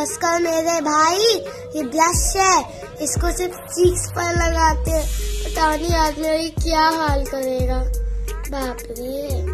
भास्कर मेरे भाई, ये ब्लश है। इसको सिर्फ़ चीक्स पर लगाते पता नहीं आज मेरी क्या हाल करेगा। बाप रे।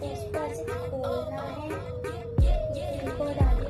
पे इसको ऐसे खोलना है। इनको को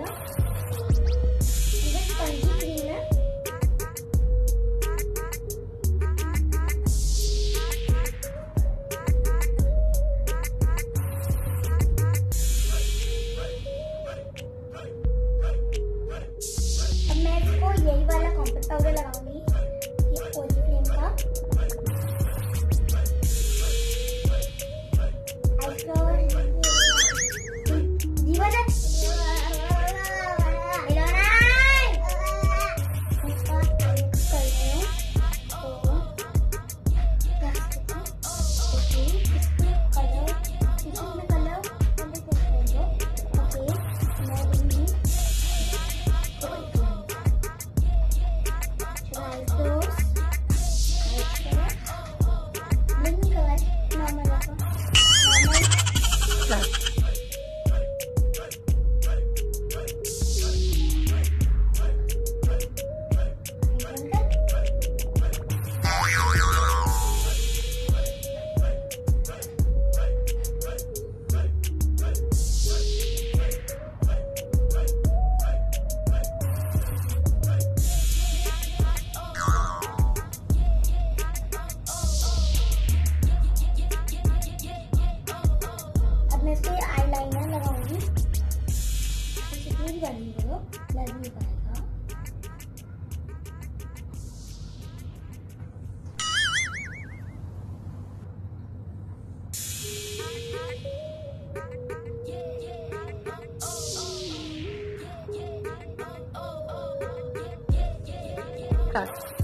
Us.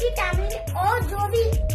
आपकी फैमिली और जो भी